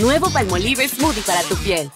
Nuevo Palmolive Smoothie para tu piel.